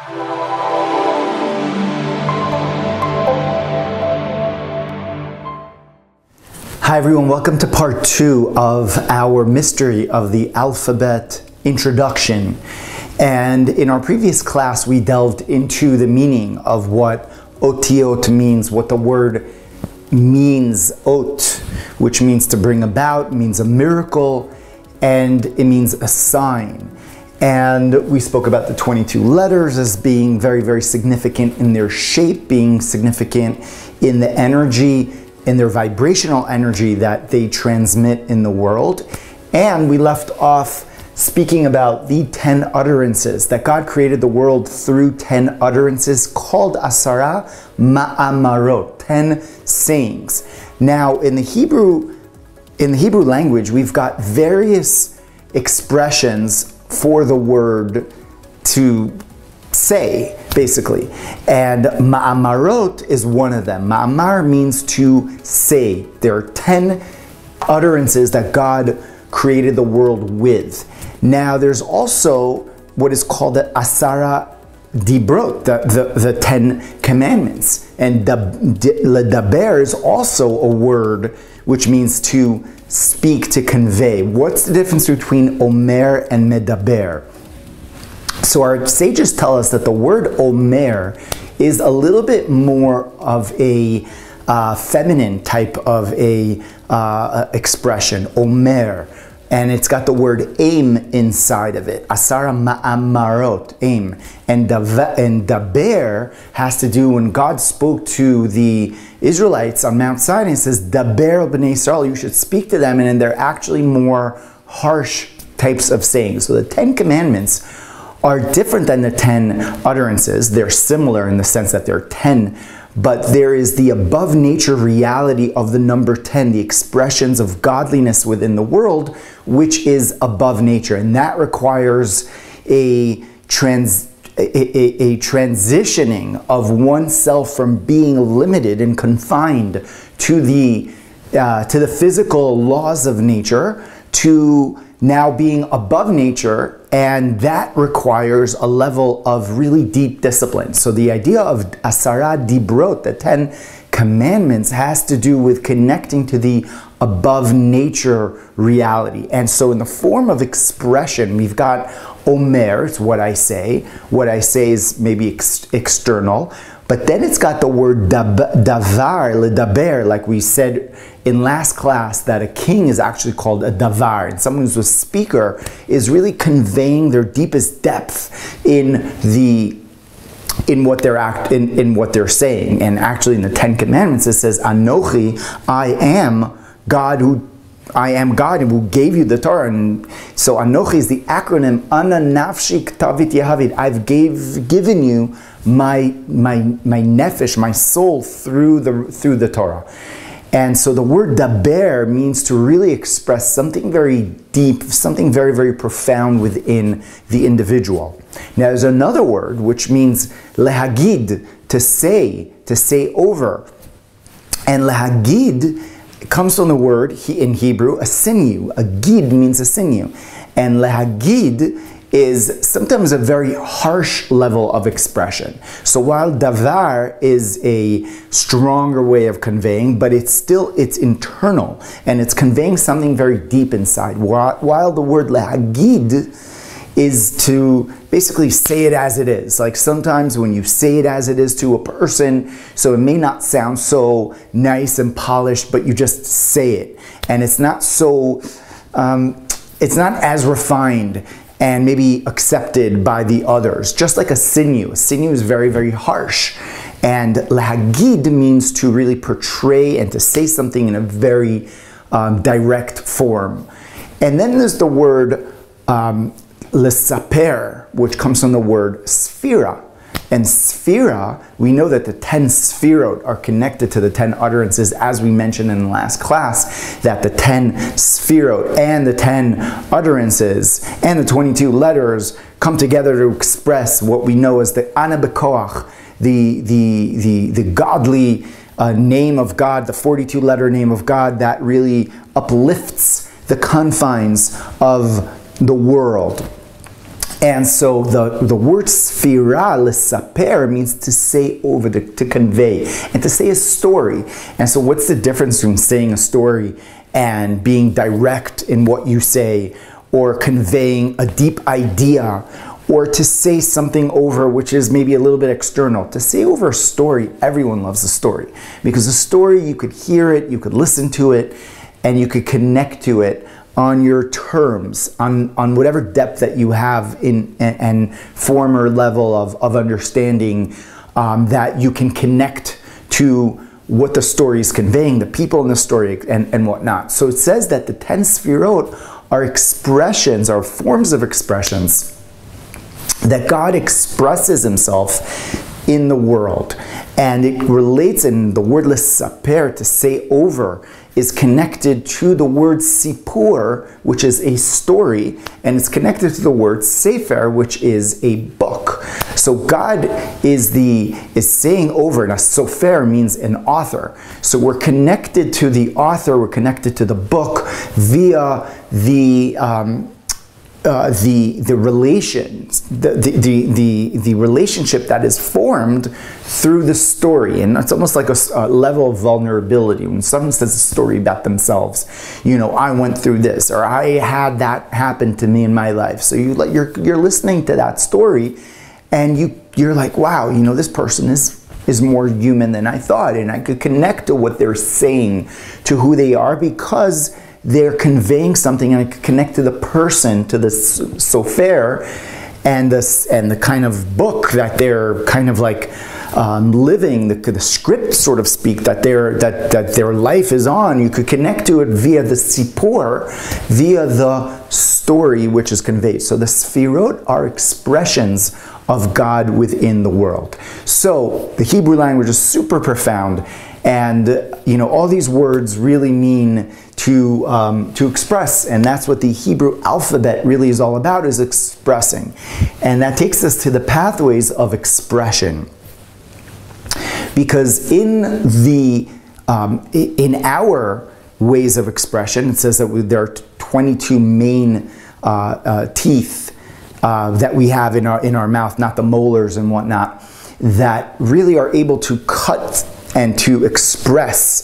Hi, everyone. Welcome to part two of our mystery of the alphabet introduction. And in our previous class, we delved into the meaning of what otiot means, what the word means, ot, which means to bring about, means a miracle, and it means a sign. And we spoke about the 22 letters as being very, very significant in their shape, being significant in the energy in their vibrational energy that they transmit in the world. And we left off speaking about the 10 utterances that God created the world through 10 utterances called Asara Ma'amarot, 10 sayings. Now, in the Hebrew in the Hebrew language, we've got various expressions for the word to say, basically. And ma'amarot is one of them. Ma'amar means to say. There are 10 utterances that God created the world with. Now, there's also what is called the Asara Dibrot, the, the, the Ten Commandments. And the ledaber is also a word which means to speak, to convey. What's the difference between Omer and Medaber? So our sages tell us that the word Omer is a little bit more of a uh, feminine type of a uh, expression, Omer, and it's got the word aim inside of it. Asara ma'amarot, aim. And, the, and the bear has to do when God spoke to the Israelites on Mount Sinai, it says, Daber b'nei Israel, you should speak to them, and they're actually more harsh types of sayings. So the Ten Commandments are different than the 10 utterances. They're similar in the sense that they're 10, but there is the above nature reality of the number 10, the expressions of godliness within the world, which is above nature. And that requires a trans a, a, a, transitioning of oneself from being limited and confined to the uh, to the physical laws of nature to now being above nature, and that requires a level of really deep discipline. So the idea of Asara Dibrot, the Ten Commandments, has to do with connecting to the above nature reality. And so in the form of expression, we've got Omer, it's what I say. What I say is maybe ex external. But then it's got the word davar, ledaber, like we said in last class, that a king is actually called a davar. And someone who's a speaker is really conveying their deepest depth in the in what they're act in, in what they're saying. And actually in the Ten Commandments it says, Anochi, I am God who I am God and who gave you the Torah. And so Anochi is the acronym Ana Nafshi Ktavit Yehavid. I've gave, given you my, my, my nefesh, my soul through the, through the Torah. And so the word daber means to really express something very deep, something very, very profound within the individual. Now there's another word which means lehagid, to say, to say over. And lehagid comes from the word in Hebrew, a sinew. A gid means a sinew. And lehagid is sometimes a very harsh level of expression. So while davar is a stronger way of conveying, but it's still, it's internal and it's conveying something very deep inside. While, while the word lehagid is to basically say it as it is. Like sometimes when you say it as it is to a person, so it may not sound so nice and polished, but you just say it. And it's not so, um, it's not as refined and maybe accepted by the others, just like a sinew. A sinew is very, very harsh. And lahagid means to really portray and to say something in a very um, direct form. And then there's the word um, which comes from the word sphera. And sphera, we know that the 10 sphirot are connected to the 10 utterances, as we mentioned in the last class, that the 10 sphirot and the 10 utterances and the 22 letters come together to express what we know as the Ana Bekoach, the, the, the, the godly uh, name of God, the 42 letter name of God that really uplifts the confines of the world. And so the, the word sphira, lesaper, means to say over, the, to convey, and to say a story. And so what's the difference between saying a story and being direct in what you say or conveying a deep idea or to say something over which is maybe a little bit external. To say over a story, everyone loves a story because a story you could hear it, you could listen to it, and you could connect to it on your terms, on, on whatever depth that you have in and, and form or level of, of understanding um, that you can connect to what the story is conveying, the people in the story, and, and whatnot. So it says that the 10 sfirot are expressions, are forms of expressions that God expresses himself in the world. And it relates in the word lesaper, to say over, is connected to the word sipur, which is a story, and it's connected to the word sefer, which is a book. So God is the is saying over, and a sofer means an author. So we're connected to the author, we're connected to the book via the um, uh, the the relations the, the the the relationship that is formed through the story. And it's almost like a, a, level of vulnerability. When someone says a story about themselves you know I went through this or I had that happen to me in my life. So you you're you're listening to that story and you you're like wow you know this person is is more human than I thought. And I could connect to what they're saying to who they are because they're conveying something and connect to the person, to the sofer, and the, and the kind of book that they're kind of like um, living, the, the script, sort of speak, that, their, that, that their life is on. You could connect to it via the sipur, via the story which is conveyed. So the sfirot are expressions of God within the world. So the Hebrew language is super profound and you know all these words really mean to, um, to express, and that's what the Hebrew alphabet really is all about, is expressing. And that takes us to the pathways of expression. Because in the, um, in our ways of expression, it says that there are 22 main uh, uh, teeth uh, that we have in our, in our mouth, not the molars and whatnot, that really are able to cut and to express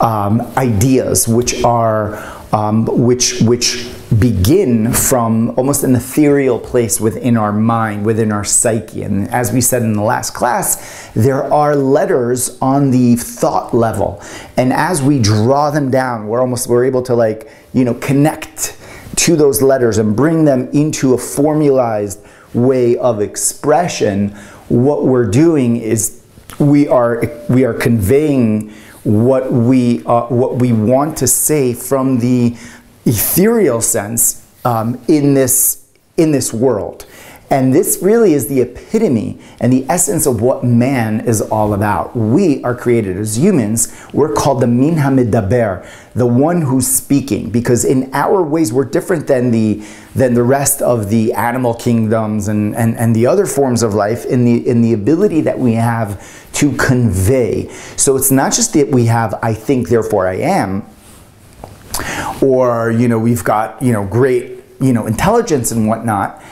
um, ideas which are um, which which begin from almost an ethereal place within our mind, within our psyche. And as we said in the last class, there are letters on the thought level. And as we draw them down, we're almost we're able to like, you know, connect to those letters and bring them into a formalized way of expression. What we're doing is we are we are conveying what we uh, what we want to say from the ethereal sense um, in this in this world. And this really is the epitome and the essence of what man is all about. We are created as humans. We're called the min hamidaber, the one who's speaking, because in our ways we're different than the than the rest of the animal kingdoms and, and, and the other forms of life in the in the ability that we have to convey. So it's not just that we have I think therefore I am, or you know we've got you know great you know intelligence and whatnot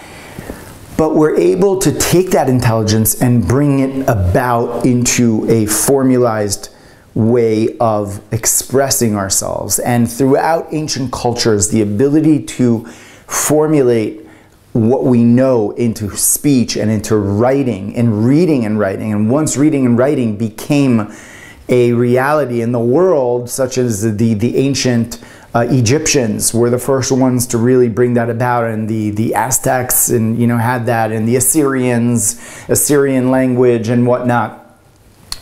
but we're able to take that intelligence and bring it about into a formalized way of expressing ourselves. And throughout ancient cultures, the ability to formulate what we know into speech and into writing and reading and writing. And once reading and writing became a reality in the world, such as the, the ancient uh, Egyptians were the first ones to really bring that about, and the the Aztecs and you know had that, and the Assyrians, Assyrian language and whatnot.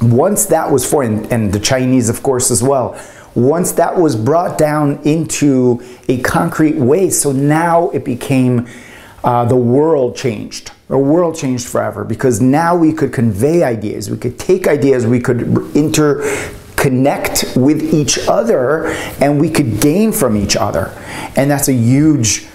Once that was for, and, and the Chinese, of course, as well. Once that was brought down into a concrete way, so now it became uh, the world changed. The world changed forever because now we could convey ideas. We could take ideas. We could inter connect with each other and we could gain from each other. And that's a huge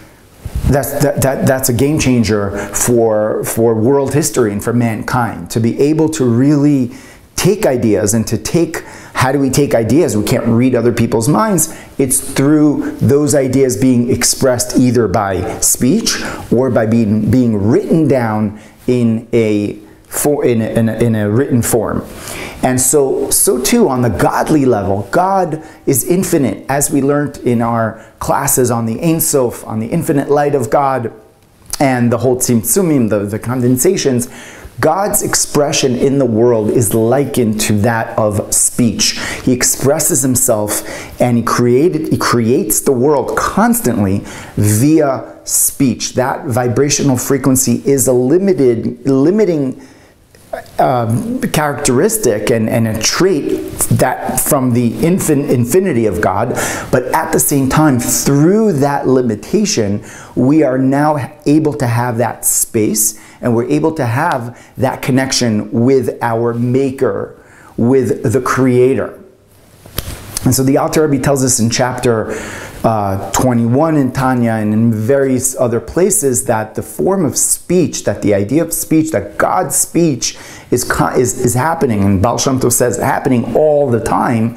that's that, that that's a game changer for for world history and for mankind to be able to really take ideas and to take how do we take ideas? We can't read other people's minds. It's through those ideas being expressed either by speech or by being, being written down in a, for, in, a, in, a, in a written form. And so, so too on the godly level, God is infinite, as we learned in our classes on the Ein Sof, on the infinite light of God, and the whole Tzimtzumim, the, the condensations. God's expression in the world is likened to that of speech. He expresses himself and he created he creates the world constantly via speech. That vibrational frequency is a limited limiting um, characteristic and, and a trait that from the infin infinity of God, but at the same time, through that limitation, we are now able to have that space and we're able to have that connection with our Maker, with the Creator. And so the Alter Rebbe tells us in chapter uh, 21 in Tanya and in various other places that the form of speech, that the idea of speech, that God's speech is, is, is happening, and Baal Shem Tov says happening all the time,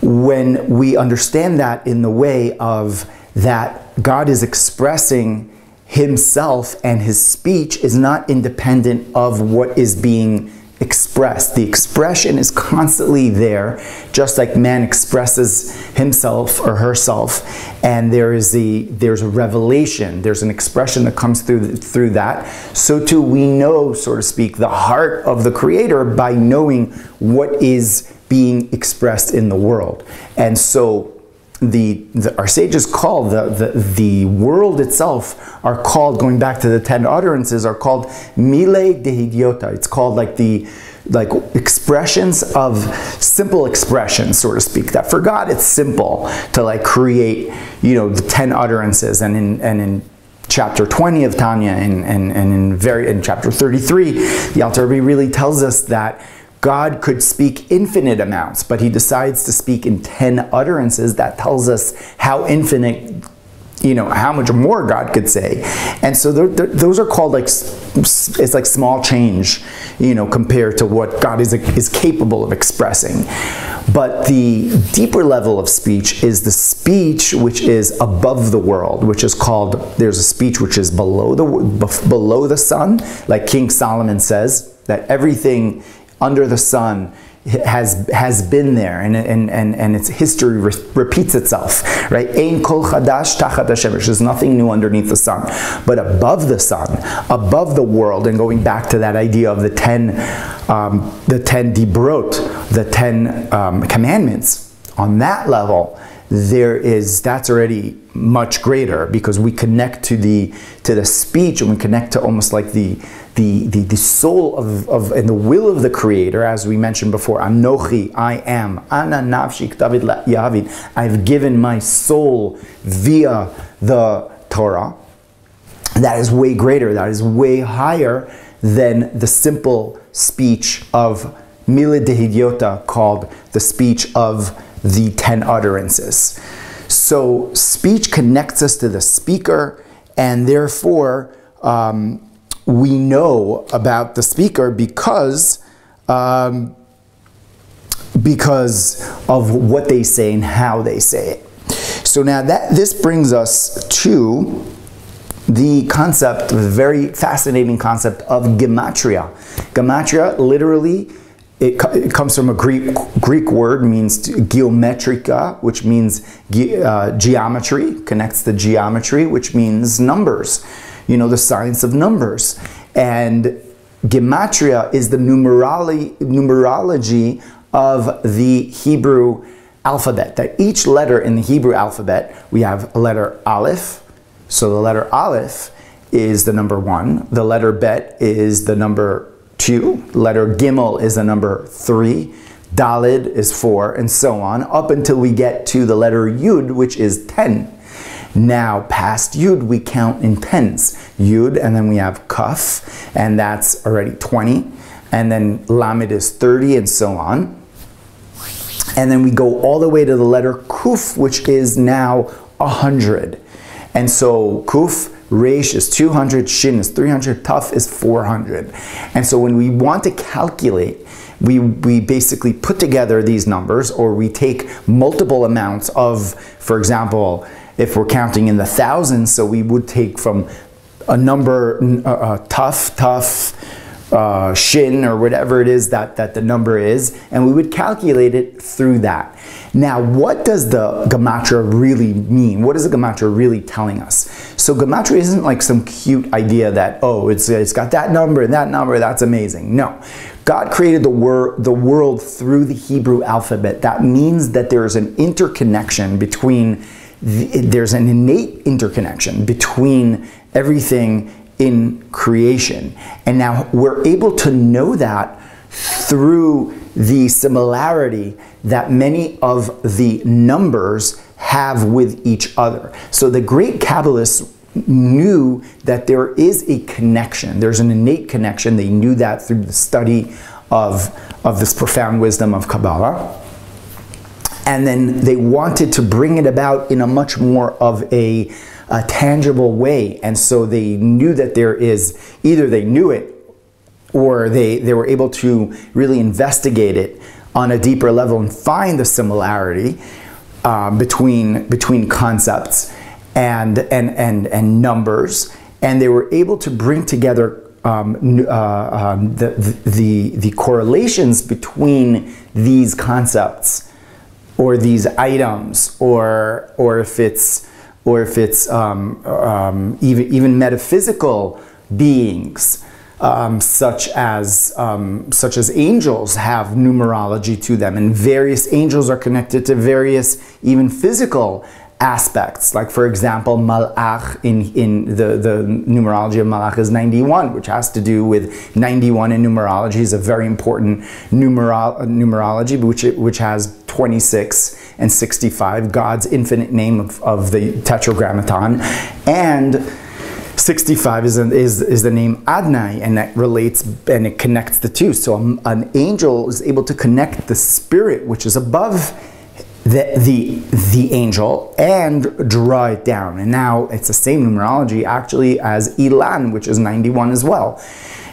when we understand that in the way of that God is expressing himself and his speech is not independent of what is being expressed. The expression is constantly there, just like man expresses himself or herself, and there is the there's a revelation, there's an expression that comes through through that. So too we know, so to speak, the heart of the Creator by knowing what is being expressed in the world. And so the, the, our sages call the, the, the world itself are called going back to the ten utterances are called mile dehidiota it's called like the like expressions of simple expressions so to speak that for god it's simple to like create you know the 10 utterances. And in and in chapter 20 of tanya and, and, and in very in chapter 33 the Alter Rebbe tells us that God could speak infinite amounts, but he decides to speak in 10 utterances. That tells us how infinite, you know, how much more God could say. And so they're, they're, those are called like, it's like small change, you know, compared to what God is, is capable of expressing. But the deeper level of speech is the speech which is above the world, which is called, there's a speech which is below the, below the sun, like King Solomon says, that everything under the sun has has been there and and and, and its history re repeats itself right? Ein kol chadash tachat there's nothing new underneath the sun. But above the sun above the world and going back to that idea of the 10 um, the 10 dibrot the 10 um, commandments on that level there is that's already much greater because we connect to the to the speech and we connect to almost like the the, the, the soul of, of, and the will of the Creator, as we mentioned before, Anochi, I am, Ana Nafshi Ktavit Yavid, I've given my soul via the Torah. That is way greater, that is way higher than the simple speech of Mila Dehidiota called the speech of the ten utterances. So speech connects us to the speaker and therefore um, we know about the speaker because um, because of what they say and how they say it. So now that this brings us to the concept, the very fascinating concept of gematria. Gematria literally it, it, comes from a Greek Greek word means geometrica, which means ge, uh, geometry, connects the geometry, which means numbers you know, the science of numbers. And gematria is the numerology, numerology of the Hebrew alphabet. That each letter in the Hebrew alphabet, we have a letter Aleph. So the letter Aleph is the number one. The letter Bet is the number two. Letter Gimel is the number three. Dalid is four, and so on, up until we get to the letter Yud, which is 10. Now, past Yud, we count in tens. Yud, and then we have Kaf, and that's already 20. And then Lamed is 30, and so on. And then we go all the way to the letter Kuf, which is now 100. And so Kuf Resh is 200, Shin is 300, Tuf is 400. And so when we want to calculate, we, we basically put together these numbers or we take multiple amounts of, for example, if we're counting in the thousands, so we would take from a number, uh, uh, tough, tough, uh, shin or whatever it is that, that the number is, and we would calculate it through that. Now, what does the gematria really mean? What is the gematria really telling us? So gematria isn't like some cute idea that, oh, it's, it's got that number and that number, that's amazing. No. God created the, wor the world through the Hebrew alphabet. That means that there is an interconnection between, the, there's an innate interconnection between everything in creation. And now we're able to know that through the similarity that many of the numbers have with each other. So the great Kabbalists knew that there is a connection. There's an innate connection. They knew that through the study of, of this profound wisdom of Kabbalah. And then they wanted to bring it about in a much more of a a tangible way. And so they knew that there is either they knew it or they, they were able to really investigate it on a deeper level and find the similarity um, between, between concepts and, and, and, and numbers. And they were able to bring together um, uh, um, the, the, the correlations between these concepts or these items or, or if it's or if it's um, um, even, even metaphysical beings, um, such as um, such as angels have numerology to them, and various angels are connected to various even physical aspects. Like for example, Malach in in the the numerology of Malach is 91, which has to do with 91 in numerology is a very important numero numerology, which which has 26 and 65, God's infinite name of, of the Tetragrammaton, and 65 is, is, is the name Adonai, and that relates and it connects the two. So um, an angel is able to connect the spirit, which is above the, the, the angel, and draw it down. And now it's the same numerology actually as Ilan, which is 91 as well.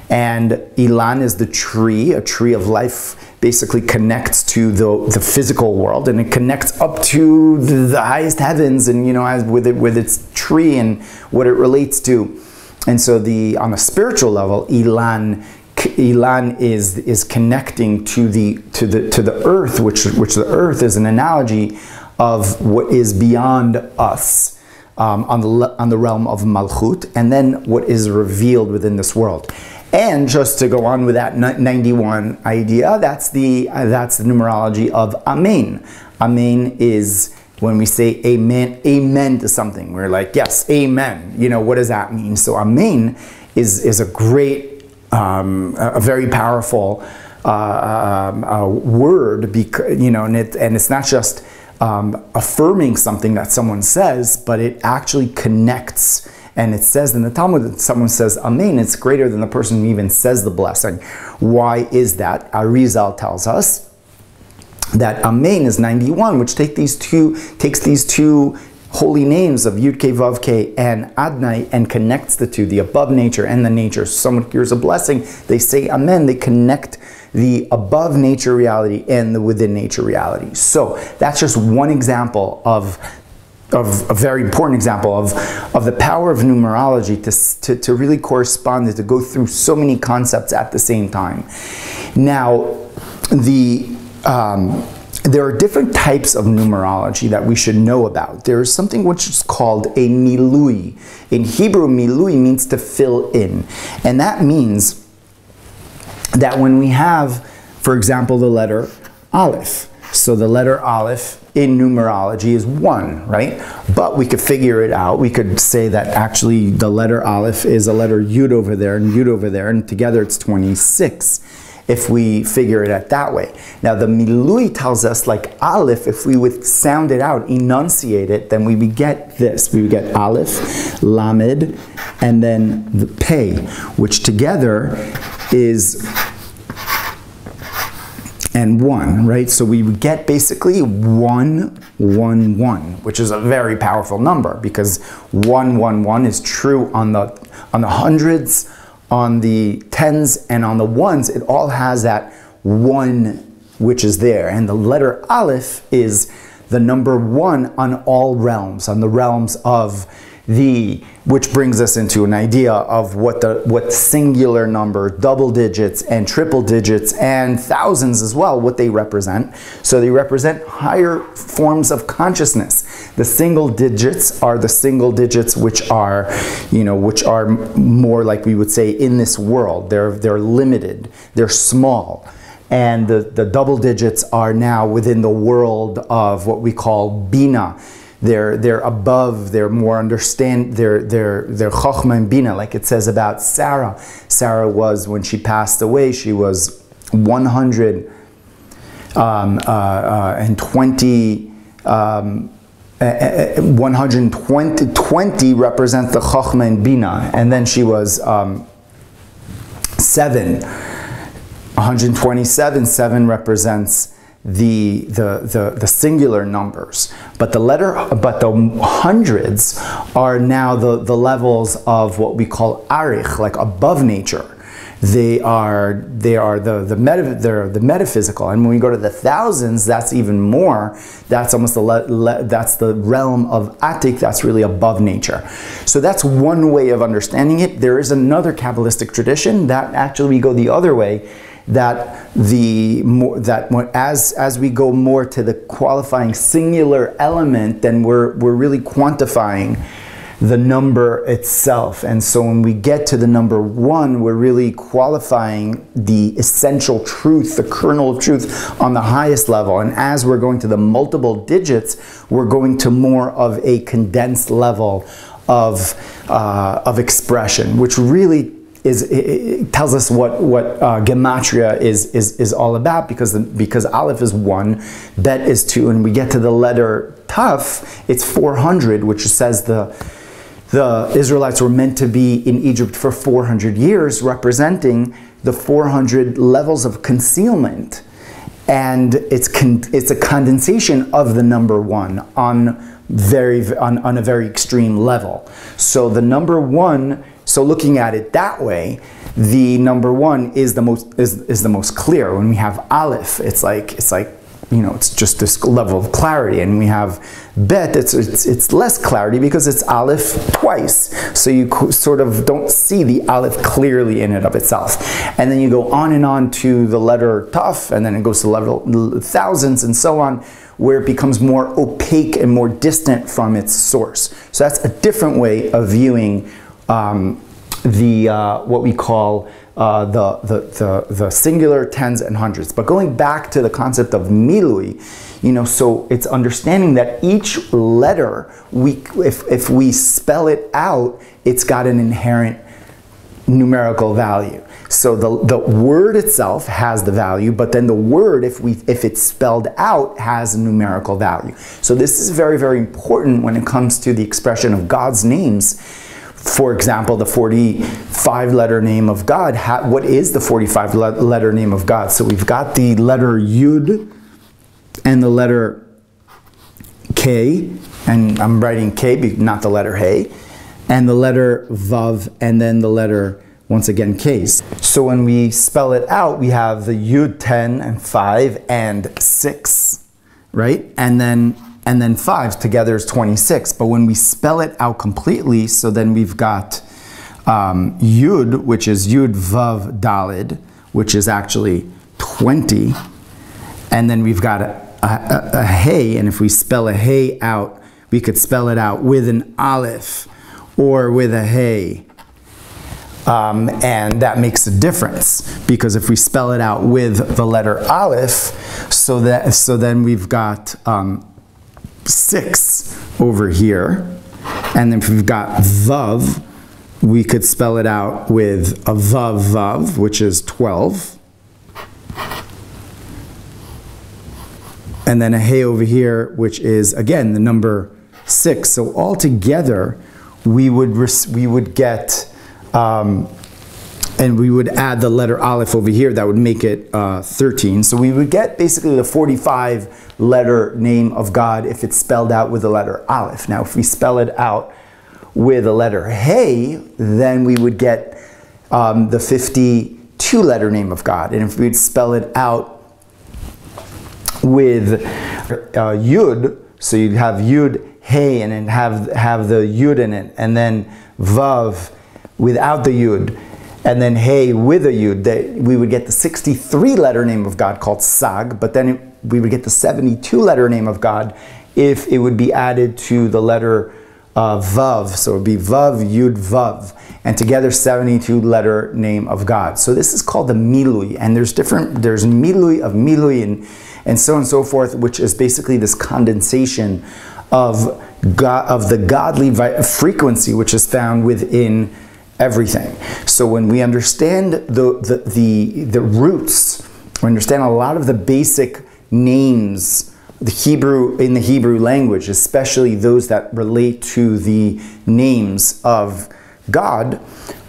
And Ilan is the tree, a tree of life basically connects to the, the physical world and it connects up to the, the highest heavens and you know as with it with its tree and what it relates to and so the on a spiritual level Ilan Ilan is is connecting to the to the to the earth which which the earth is an analogy of what is beyond us um, on the on the realm of malchut and then what is revealed within this world and just to go on with that 91 idea, that's the, uh, that's the numerology of Amen. Amen is when we say amen, amen to something. We're like, yes, amen. You know, what does that mean? So Amen is, is a great, um, a very powerful uh, um, word, because, you know, and, it, and it's not just um, affirming something that someone says, but it actually connects and it says in the Talmud that someone says Amen, it's greater than the person who even says the blessing. Why is that? Arizal tells us that Amen is 91, which take these two, takes these two holy names of Yud Ke Vav Ke and Adnai and connects the two, the above nature and the nature. Someone hears a blessing, they say Amen, they connect the above nature reality and the within nature reality. So that's just one example of of a very important example of, of the power of numerology to, to, to really correspond and to go through so many concepts at the same time. Now, the um, there are different types of numerology that we should know about. There is something which is called a milui. In Hebrew, milui means to fill in. And that means that when we have, for example, the letter Aleph, so the letter Aleph in numerology is one, right? But we could figure it out. We could say that actually the letter Aleph is a letter Yud over there and Yud over there, and together it's 26 if we figure it out that way. Now the Milui tells us like Aleph, if we would sound it out, enunciate it, then we would get this. We would get Aleph, Lamed, and then the Pei, which together is and 1, right? So we would get basically 1, 1, 1, which is a very powerful number because 1, 1, 1 is true on the, on the hundreds, on the tens, and on the ones. It all has that 1 which is there. And the letter Aleph is the number 1 on all realms, on the realms of the which brings us into an idea of what the what singular number double digits and triple digits and thousands as well what they represent. So they represent higher forms of consciousness. The single digits are the single digits which are you know which are more like we would say in this world. They're they're limited. They're small. And the, the double digits are now within the world of what we call bina they're, they're above, they're more understand, they're, they're, they're chokhmah and bina, like it says about Sarah. Sarah was, when she passed away, she was 100 um, uh, uh, and 20, um, 120 20 represents the chokhmah and bina, and then she was um, 7. 127, 7 represents the, the, the, the, singular numbers. But the letter, but the hundreds are now the, the levels of what we call arich, like above nature. They are, they are the, the, meta, they're the metaphysical. And when we go to the thousands, that's even more. That's almost the, le, le, that's the realm of Atik, that's really above nature. So that's one way of understanding it. There is another Kabbalistic tradition that actually we go the other way that the more that as as we go more to the qualifying singular element, then we're we're really quantifying the number itself. And so when we get to the number one, we're really qualifying the essential truth, the kernel of truth on the highest level. And as we're going to the multiple digits, we're going to more of a condensed level of, uh, of expression, which really is it, tells us what what uh, gematria is is is all about because the, because aleph is one, bet is two, and we get to the letter taf, it's 400, which says the the Israelites were meant to be in Egypt for 400 years, representing the 400 levels of concealment, and it's con- it's a condensation of the number one on very on, on a very extreme level. So the number one so looking at it that way, the number one is the most is, is the most clear. When we have Aleph, it's like it's like you know it's just this level of clarity, and we have Bet, it's it's, it's less clarity because it's Aleph twice. So you sort of don't see the Aleph clearly in and of itself, and then you go on and on to the letter Taf, and then it goes to level thousands and so on where it becomes more opaque and more distant from its source. So that's a different way of viewing um, the uh, what we call uh, the, the, the, the, singular tens and hundreds. But going back to the concept of milui, you know, so it's understanding that each letter, we, if, if we spell it out, it's got an inherent numerical value. So the, the word itself has the value, but then the word, if, we, if it's spelled out, has a numerical value. So this is very, very important when it comes to the expression of God's names for example, the 45 letter name of God. what is the 45 letter name of God? So we've got the letter Yud and the letter K, and I'm writing K, not the letter Hey, and the letter Vav, and then the letter, once again, K. So when we spell it out, we have the Yud 10 and 5 and 6, right? And then and then 5 together is 26. But when we spell it out completely, so then we've got um, Yud, which is Yud Vav Dalid, which is actually 20. And then we've got a, a, a, a Hey, and if we spell a Hey out, we could spell it out with an Aleph or with a Hey. Um, and that makes a difference because if we spell it out with the letter Aleph, so that so then we've got um, 6 over here. And then if we've got Vav, we could spell it out with a Vav Vav, which is 12. And then a Hey over here, which is, again, the number 6. So altogether, we would, we would get um, and we would add the letter aleph over here, that would make it uh, 13. So we would get basically the 45 letter name of God if it's spelled out with the letter aleph. Now, if we spell it out with the letter hey, then we would get um, the 52 letter name of God. And if we'd spell it out with uh, yud, so you'd have yud, hey, and then have, have the yud in it, and then vav without the yud, and then hey with a yud, that we would get the 63 letter name of God called sag, but then it, we would get the 72 letter name of God if it would be added to the letter uh, vav, so it would be vav yud vav, and together 72 letter name of God. So this is called the milui, and there's different, there's milui of milui and, and so on and so forth, which is basically this condensation of God, of the godly frequency which is found within everything. So when we understand the, the, the, the roots, we understand a lot of the basic names the Hebrew in the Hebrew language, especially those that relate to the names of God,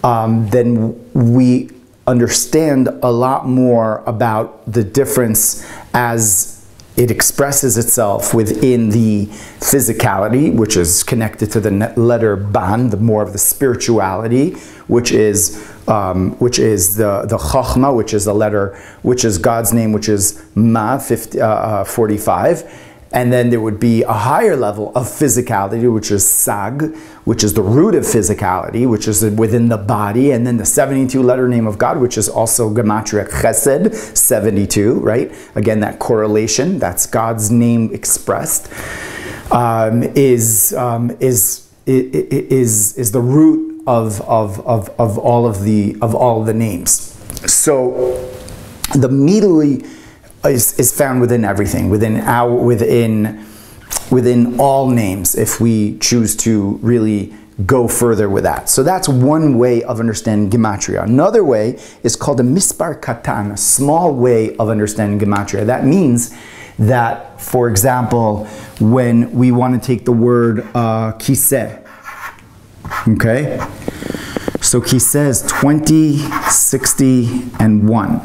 um, then we understand a lot more about the difference as it expresses itself within the physicality, which is connected to the letter ban, the more of the spirituality, which is um, which is the the chachma, which is the letter, which is God's name, which is ma 50, uh, uh, 45 and then there would be a higher level of physicality, which is sag, which is the root of physicality, which is within the body. And then the 72 letter name of God, which is also Gematria Chesed, 72, right? Again, that correlation, that's God's name expressed, um, is, um, is, is, is the root of, of, of, of all of the, of all of the names. So the immediately is, is found within everything, within our, within, within all names, if we choose to really go further with that. So that's one way of understanding gematria. Another way is called a mispar katan, a small way of understanding gematria. That means that, for example, when we want to take the word uh, okay? So kiseh is 20, 60, and 1.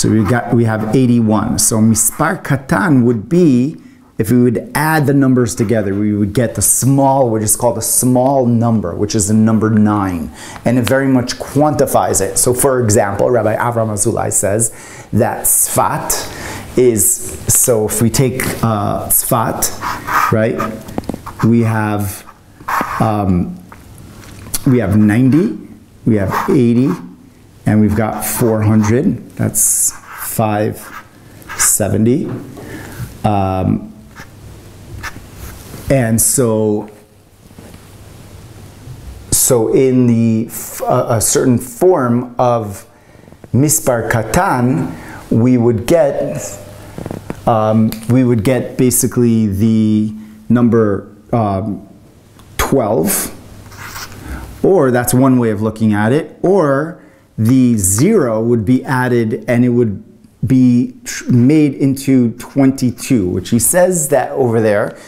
So we got we have 81. So mispar katan would be if we would add the numbers together, we would get the small, which is called a small number, which is the number nine. And it very much quantifies it. So for example, Rabbi Avram Azulai says that Sfat is, so if we take uh, Sfat, right, we have, um, we have 90, we have 80, and we've got 400. That's 570. Um, and so, so in the uh, a certain form of mispar katan, we would get um, we would get basically the number um, 12 or that's one way of looking at it or the zero would be added and it would be made into 22, which he says that over there,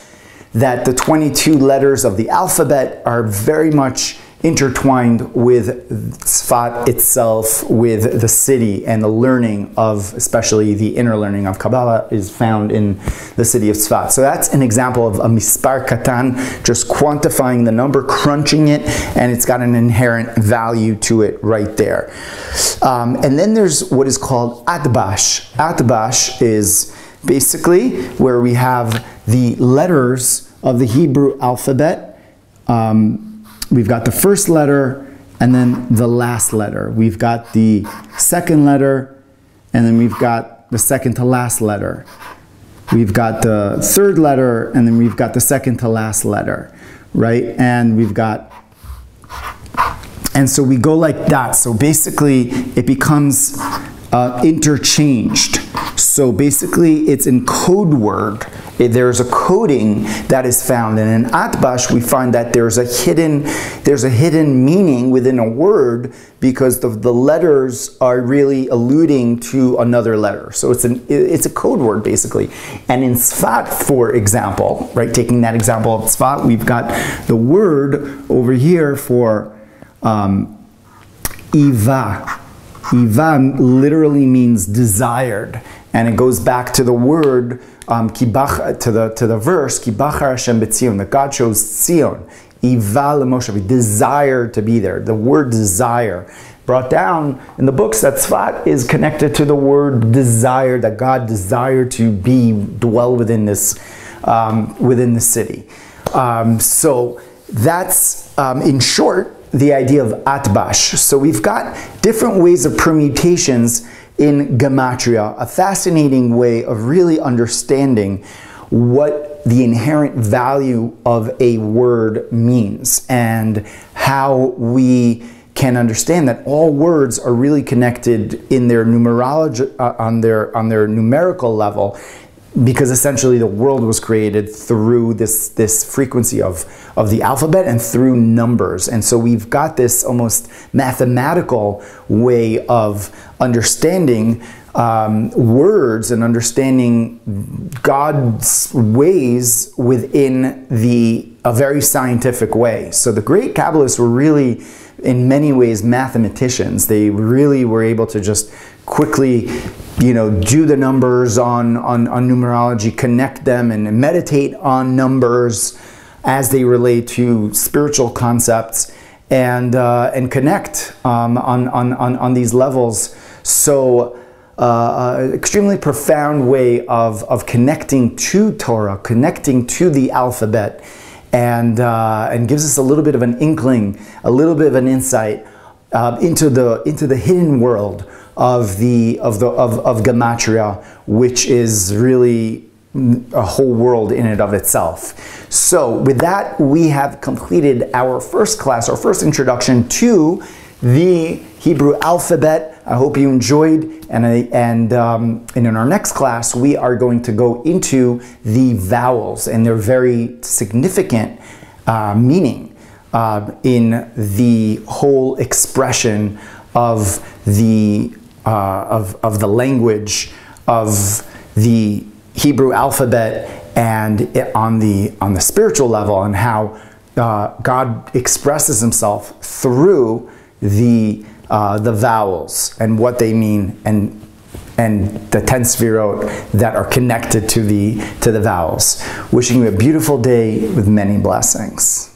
that the 22 letters of the alphabet are very much intertwined with Tzfat itself, with the city, and the learning of, especially the inner learning of Kabbalah, is found in the city of Tzfat. So that's an example of a mispar katan, just quantifying the number, crunching it, and it's got an inherent value to it right there. Um, and then there's what is called atbash. Atbash is basically where we have the letters of the Hebrew alphabet. Um, we've got the first letter and then the last letter. We've got the second letter and then we've got the second to last letter. We've got the third letter and then we've got the second to last letter, right? And we've got, and so we go like that. So basically it becomes uh, interchanged. So basically it's in code word there's a coding that is found and in atbash we find that there's a hidden there's a hidden meaning within a word because the, the letters are really alluding to another letter so it's an it's a code word basically and in Sfat for example right taking that example of Sfat we've got the word over here for um, Iva. Iva literally means desired, and it goes back to the word um, to the to the verse kibachar Hashem b'tzion that God chose Zion. Iva Moshe, desire to be there. The word desire brought down in the books that Tzfat is connected to the word desire, that God desired to be, dwell within this, um, within the city. Um, so that's, um, in short, the idea of atbash. So we've got different ways of permutations in gematria, a fascinating way of really understanding what the inherent value of a word means and how we can understand that all words are really connected in their numerology uh, on their on their numerical level because essentially the world was created through this this frequency of of the alphabet and through numbers. And so we've got this almost mathematical way of understanding um, words and understanding God's ways within the a very scientific way. So the great Kabbalists were really in many ways mathematicians. They really were able to just quickly, you know, do the numbers on, on, on numerology, connect them and meditate on numbers as they relate to spiritual concepts and, uh, and connect um, on, on, on, on these levels. So uh, uh, extremely profound way of, of connecting to Torah, connecting to the alphabet and, uh, and gives us a little bit of an inkling, a little bit of an insight uh, into, the, into the hidden world of, the, of, the, of, of Gematria, which is really a whole world in and of itself. So with that, we have completed our first class, our first introduction to the Hebrew alphabet. I hope you enjoyed. And, I, and, um, and in our next class, we are going to go into the vowels and their very significant uh, meaning uh, in the whole expression of the, uh, of, of the language of the Hebrew alphabet and on the, on the spiritual level and how uh, God expresses himself through the uh, the vowels and what they mean and and the 10 sefirot that are connected to the to the vowels. Wishing you a beautiful day with many blessings.